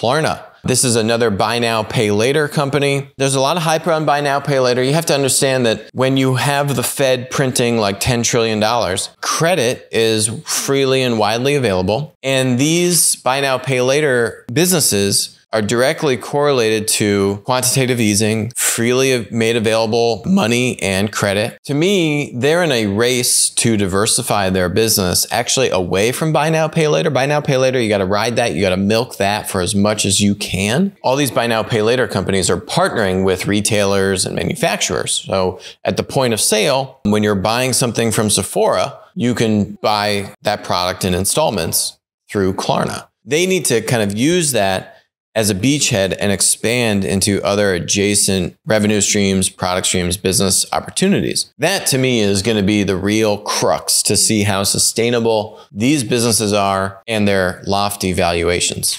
Klarna. This is another buy now, pay later company. There's a lot of hype around buy now, pay later. You have to understand that when you have the Fed printing like $10 trillion, credit is freely and widely available. And these buy now, pay later businesses are directly correlated to quantitative easing, freely made available money and credit. To me, they're in a race to diversify their business actually away from buy now, pay later. Buy now, pay later, you got to ride that, you got to milk that for as much as you can. All these buy now, pay later companies are partnering with retailers and manufacturers. So at the point of sale, when you're buying something from Sephora, you can buy that product in installments through Klarna. They need to kind of use that as a beachhead and expand into other adjacent revenue streams, product streams, business opportunities. That to me is going to be the real crux to see how sustainable these businesses are and their lofty valuations.